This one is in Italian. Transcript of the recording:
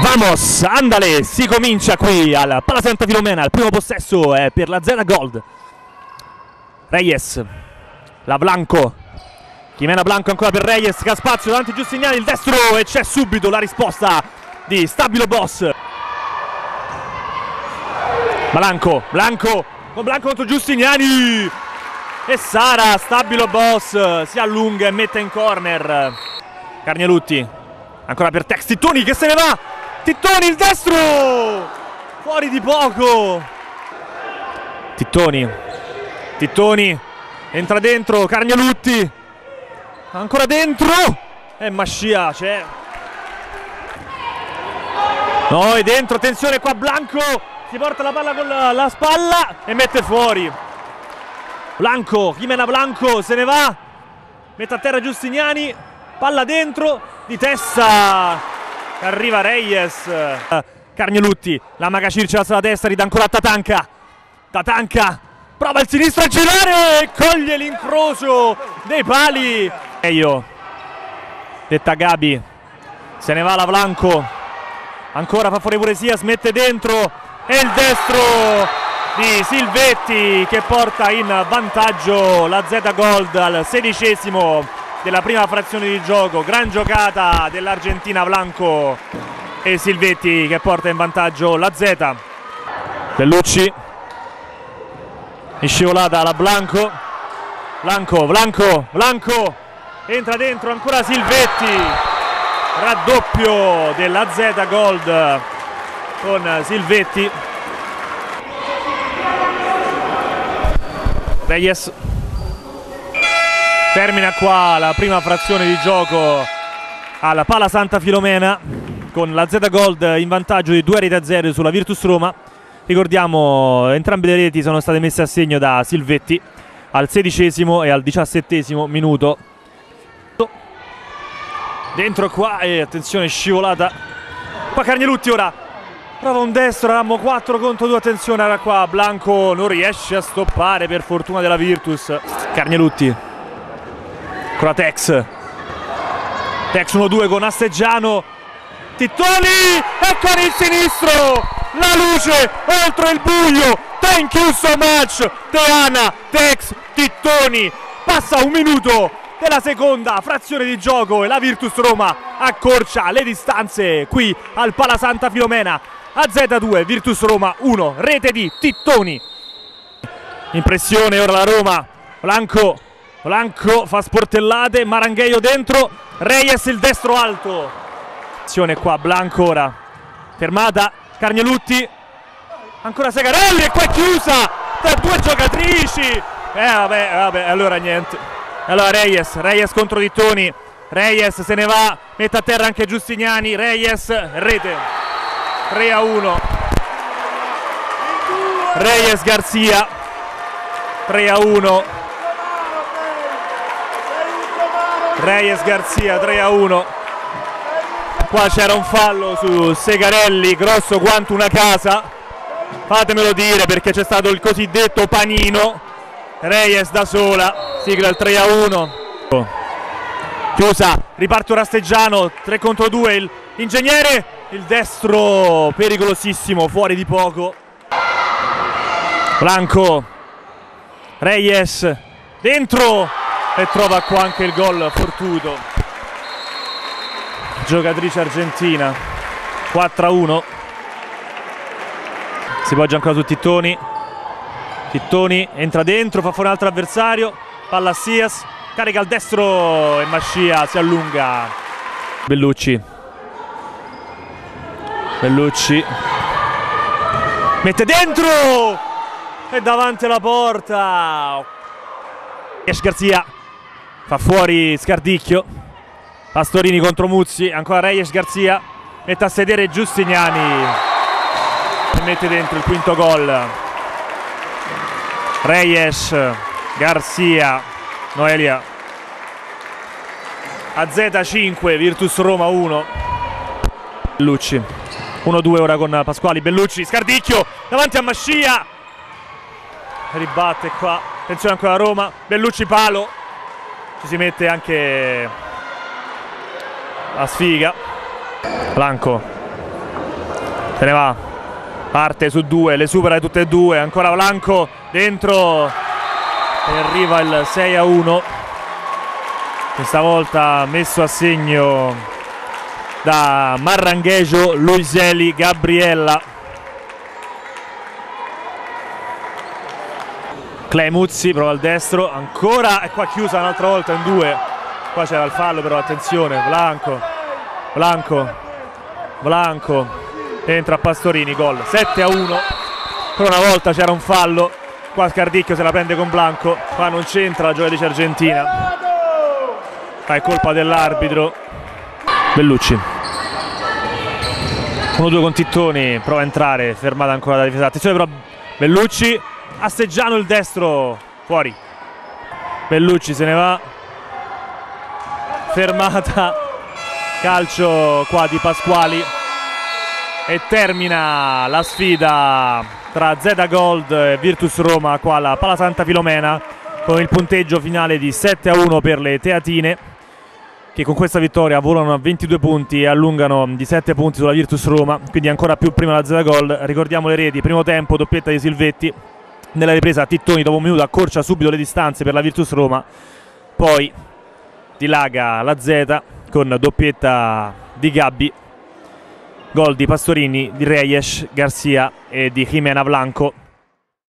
Vamos, andale, si comincia qui al Palasanta Filomena, il primo possesso è per la Zeta Gold. Reyes, la Blanco, Chimena Blanco ancora per Reyes, che spazio davanti Giustiniani, il destro e c'è subito la risposta di Stabilo Boss. Blanco, Blanco, con Blanco contro Giustiniani e Sara, Stabilo Boss, si allunga e mette in corner. Carnielutti, ancora per Tex Tittoni che se ne va, Tittoni il destro, fuori di poco. Tittoni, Tittoni, entra dentro, Carnielutti, ancora dentro! E Mascia c'è. No, è dentro, attenzione qua Blanco, si porta la palla con la, la spalla e mette fuori. Blanco, Jimena Blanco se ne va, mette a terra Giustiniani, palla dentro, di testa, arriva Reyes. Carnielutti, la maga Circe la testa, ridà ancora a Tatanka. Tatanka prova il sinistro a girare e coglie l'incrocio dei pali. E io, detta Gabi, se ne va la Blanco. Ancora fa fuori pure Sias, mette dentro e il destro di Silvetti che porta in vantaggio la Z Gold al sedicesimo della prima frazione di gioco. Gran giocata dell'Argentina Blanco e Silvetti che porta in vantaggio la Z. Bellucci in scivolata la Blanco. Blanco, Blanco, Blanco entra dentro ancora Silvetti. Raddoppio della Z Gold con Silvetti. Reyes Termina qua la prima frazione di gioco alla Pala Santa Filomena con la Z Gold in vantaggio di 2 reti a 0 sulla Virtus Roma. Ricordiamo entrambe le reti sono state messe a segno da Silvetti al sedicesimo e al diciassettesimo minuto. Dentro qua e attenzione scivolata. Qua Carnielutti ora prova un destro, eravamo 4 contro 2, attenzione era qua Blanco non riesce a stoppare per fortuna della Virtus. Carnielutti ancora Tex. Tex 1-2 con Asteggiano Tittoni! E con il sinistro! La luce oltre il buio! Thank you so much Teana Tex Tittoni. Passa un minuto della seconda frazione di gioco e la Virtus Roma accorcia le distanze qui al Palasanta Filomena. A Z2 Virtus Roma 1 rete di Tittoni. Impressione ora la Roma. Blanco Blanco fa sportellate, Marangheio dentro, Reyes il destro alto. Azione qua, Blanco ora. Fermata, Carnielutti. Ancora Segarelli e qua è chiusa tra due giocatrici. Eh vabbè, vabbè, allora niente. Allora Reyes, Reyes contro Dittoni. Reyes se ne va, mette a terra anche Giustiniani, Reyes, rete. 3 a 1. Reyes Garzia. 3 a 1. Reyes Garzia 3 a 1 qua c'era un fallo su Segarelli grosso quanto una casa. Fatemelo dire perché c'è stato il cosiddetto panino. Reyes da sola sigla il 3 a 1 chiusa riparte Rasteggiano 3 contro 2 il ingegnere il destro pericolosissimo fuori di poco. Blanco Reyes dentro e trova qua anche il gol fortuito giocatrice argentina. 4 a 1 si poggia ancora su Tittoni. Tittoni entra dentro fa fuori un altro avversario. Palla a Sias. Carica al destro e Mascia si allunga. Bellucci. Bellucci. Mette dentro! E davanti alla porta. Esch Garzia fa fuori Scardicchio. Pastorini contro Muzzi. Ancora Reyes Garzia. Mette a sedere Giustiniani. E mette dentro il quinto gol. Reyes Garzia. Noelia. A Z5 Virtus Roma 1 Bellucci. 1-2 ora con Pasquali. Bellucci Scardicchio davanti a Mascia. Ribatte qua. Attenzione ancora a Roma. Bellucci palo ci si mette anche a sfiga. Blanco. Se ne va. Parte su due le supera tutte e due. Ancora Blanco dentro. E arriva il 6 a 1 questa volta messo a segno da Marranghejo Luiseli Gabriella Clemuzzi prova al destro ancora e qua chiusa un'altra volta in due. Qua c'era il fallo però attenzione Blanco Blanco Blanco. Entra Pastorini gol 7 a 1 per una volta c'era un fallo qua Scardicchio se la prende con Blanco qua non c'entra la giocatrice argentina. Ma è colpa dell'arbitro. Bellucci. 1-2 con Tittoni prova a entrare fermata ancora da difesa. Attenzione però Bellucci Asseggiano il destro fuori. Bellucci se ne va. Fermata. Calcio qua di Pasquali. E termina la sfida tra Zeda Gold e Virtus Roma qua alla Pala Santa Filomena con il punteggio finale di 7 a 1 per le Teatine che con questa vittoria volano a 22 punti e allungano di 7 punti sulla Virtus Roma quindi ancora più prima la Zeda Gold. Ricordiamo le reti, primo tempo doppietta di Silvetti nella ripresa Tittoni dopo un minuto accorcia subito le distanze per la Virtus Roma. Poi dilaga la Z con doppietta di Gabbi. Gol di Pastorini, di Reyes, Garcia e di Jimena Blanco